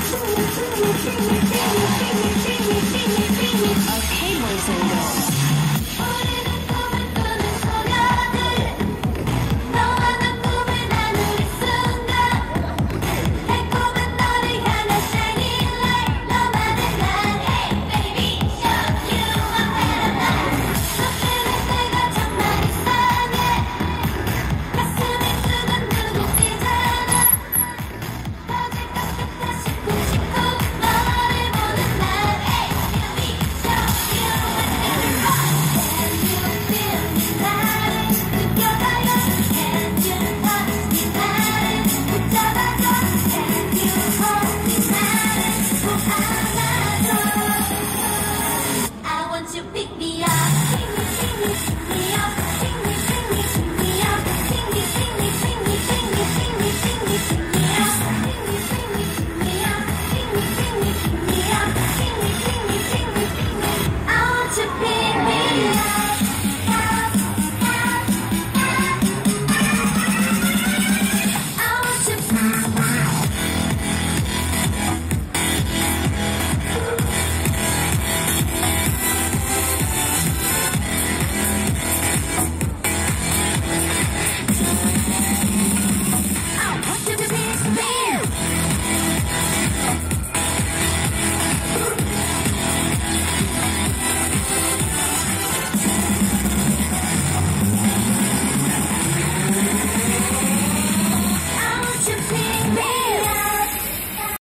boys and girls. I want you pick me Thank you.